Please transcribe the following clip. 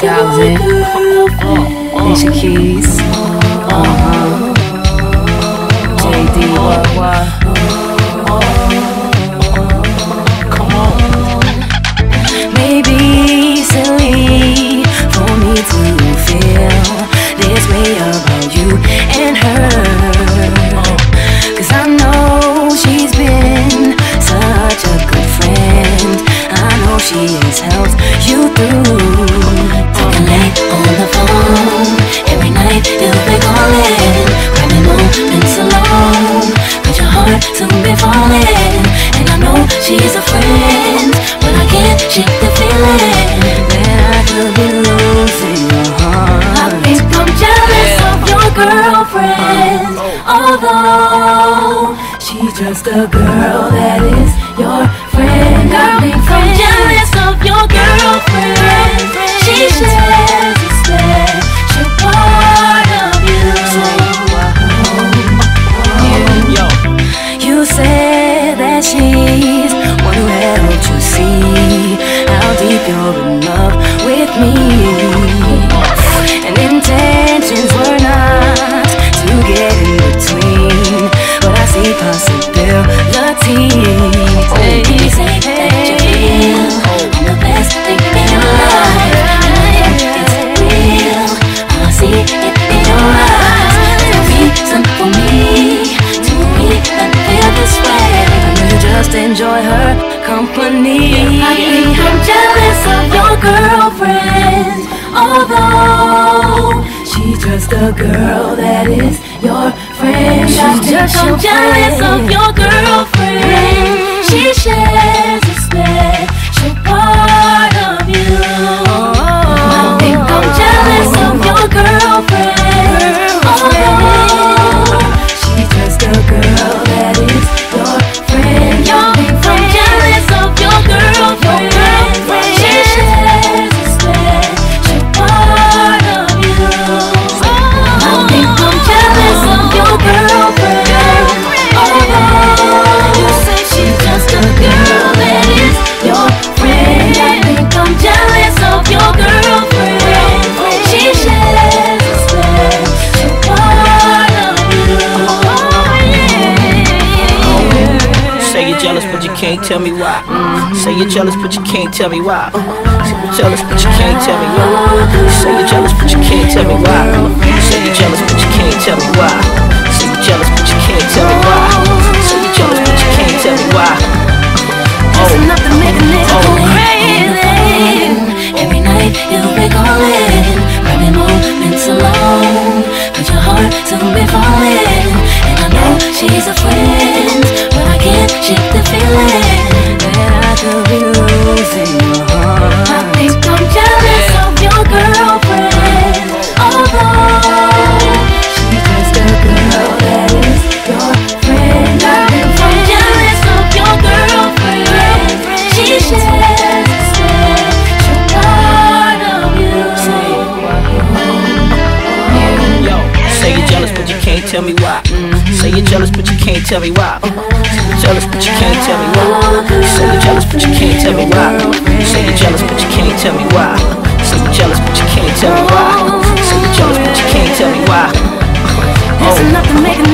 2000. Alicia Keys. Uh huh. JD Worldwide. Come on. Maybe silly for me to feel this way about you and her. Just a lay on the phone Every night you'll be calling I've alone But your heart's a bit falling. And I know she is a friend But I can't shake the feeling. That I feel losing Please come jealous of your girlfriend. Although she trusts the girl that is enjoy her company. I think I'm jealous of your girlfriend Although She's just a girl that is your friend. I She's think just I'm jealous friend. of your girlfriend say you're jealous, but you can't tell me why. Say you're jealous, but you can't tell me why. Say you're jealous, but you can't tell me why. Say you're jealous, but you can't tell me why. Say you're jealous, but you can't tell me why. Say you're jealous, but you can't tell me why. Say you're jealous, but you can't tell me why. It's enough to make a nigga go crazy. Every night you'll be calling Grabbing moments alone But your heart soon be falling tell me why. Mm. Say you're jealous, but you can't tell me why. Say you're jealous, but you can't tell me why. Say you're jealous, but you can't tell me why. Say you're jealous, but you can't tell me why. Say you're jealous, but you can't tell me why. Say you're jealous, but you can't tell me why. It's enough to make a nigga go Oh.